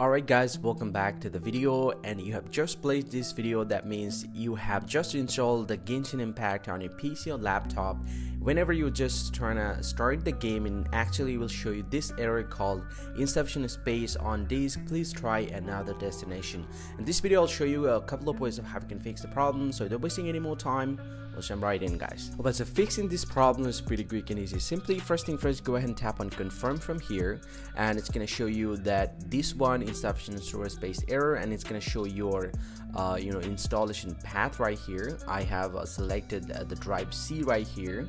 Alright guys, welcome back to the video and you have just played this video that means you have just installed the Genshin Impact on your PC or laptop whenever you just trying to start the game and actually will show you this error called insufficient space on disk please try another destination. In this video I'll show you a couple of ways of how you can fix the problem so don't wasting any more time. Let's jump right in guys. But so fixing this problem is pretty quick and easy. Simply first thing first go ahead and tap on confirm from here and it's gonna show you that this one insufficient storage space error and it's gonna show your uh, you know installation path right here. I have uh, selected uh, the drive C right here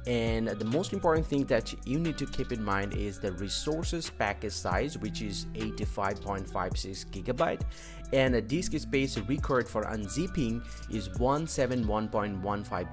and the most important thing that you need to keep in mind is the resources package size which is 85.56 gigabyte. And the disk space required for unzipping is 171.15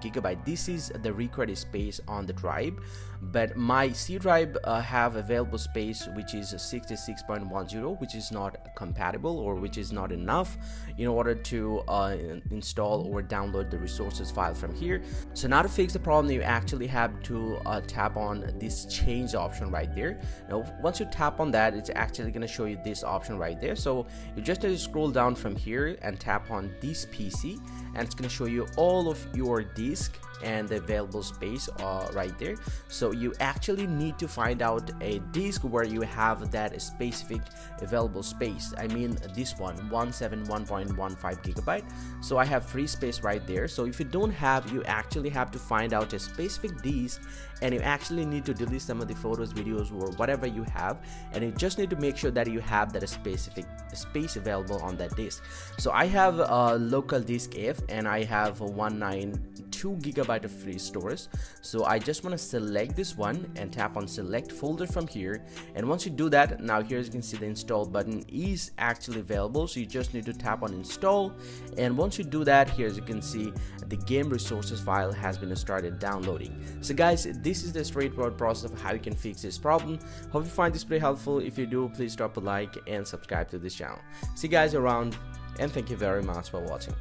gigabyte. This is the required space on the drive. But my C drive uh, have available space which is 66.10 which is not compatible or which is not enough in order to uh, install or download the resources file from here. So now to fix the problem you actually have to uh, tap on this change option right there. Now once you tap on that it's actually going to show you this option right there. So you just need to scroll down from here and tap on this PC and it's going to show you all of your disk and the available space uh, right there. So you actually need to find out a disk where you have that specific available space. I mean this one 171.15 gigabyte. So I have free space right there. So if you don't have you actually have to find out a specific these and you actually need to delete some of the photos videos or whatever you have and you just need to make sure that you have that specific space available on that disk. So i have a local disk f and i have 19 2 gigabyte of free storage. So I just want to select this one and tap on select folder from here. And once you do that now here you can see the install button is actually available. So you just need to tap on install. And once you do that here as you can see the game resources file has been started downloading. So guys this is the straightforward process of how you can fix this problem. Hope you find this pretty helpful. If you do please drop a like and subscribe to this channel. See you guys around and thank you very much for watching.